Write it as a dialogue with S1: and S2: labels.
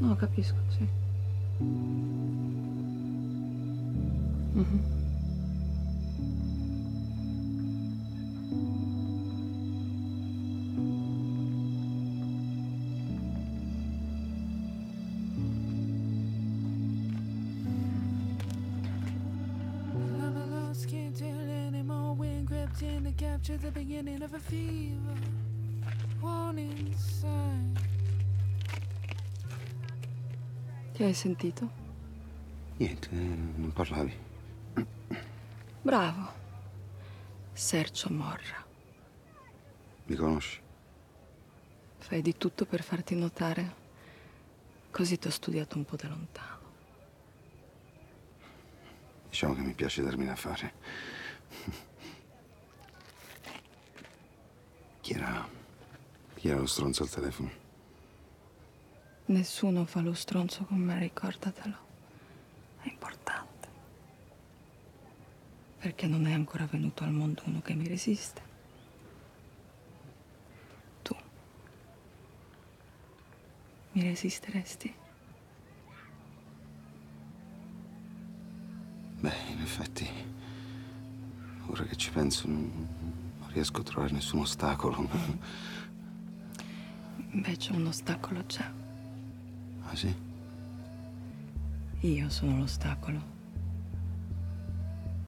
S1: No, capisco, sì. Mhm.
S2: Capture the beginning of a fever. Warning sign.
S1: Ti hai sentito?
S3: Niente, non parlavi.
S1: Bravo. Sergio Morra.
S3: Mi conosci?
S1: Fai di tutto per farti notare. Così ti ho studiato un po' da lontano.
S3: Diciamo che mi piace darmi da fare. Chi era. Chi era lo stronzo al telefono?
S1: Nessuno fa lo stronzo con me, ricordatelo. È importante. Perché non è ancora venuto al mondo uno che mi resiste. Tu. Mi resisteresti?
S3: Beh, in effetti. Ora che ci penso, non, non riesco a trovare nessun ostacolo.
S1: Invece un ostacolo c'è.
S3: Ah sì?
S1: Io sono l'ostacolo.